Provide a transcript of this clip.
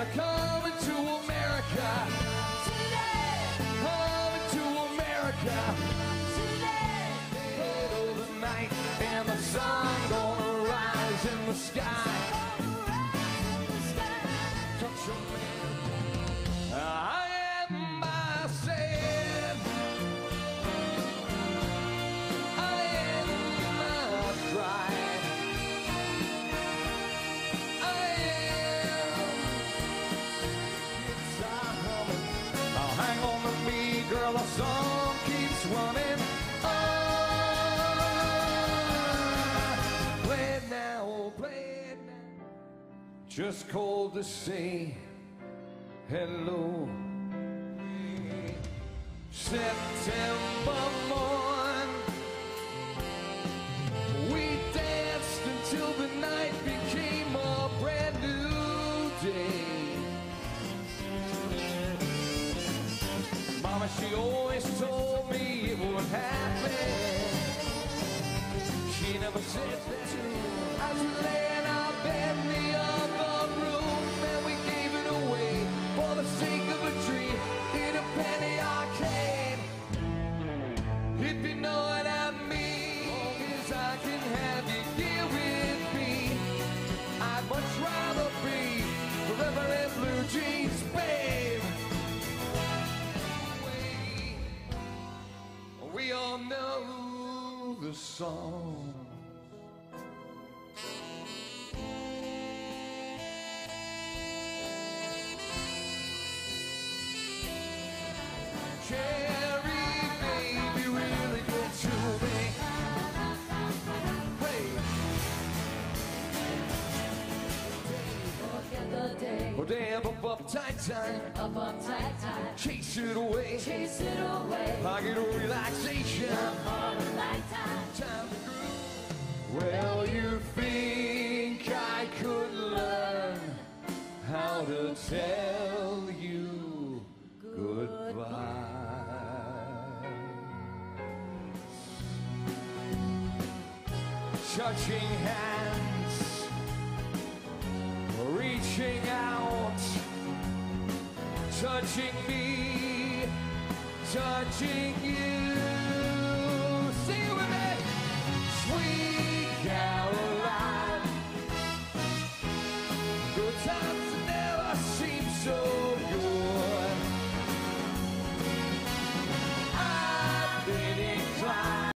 Coming to America. Today. Coming to America. Middle of the night and the sun girl. The song keeps running. On. Play it now, oh, play it now. Just called to say hello. September she always told me it would happen. She never said that. I was laying the song. Well damn up uptight time, of uptight time. chase it away. Chase it away. Pocket of relaxation, For a lifetime. time to groove. Well, you think I could learn how to tell you goodbye? Touching hands, reaching out, touching me, touching you.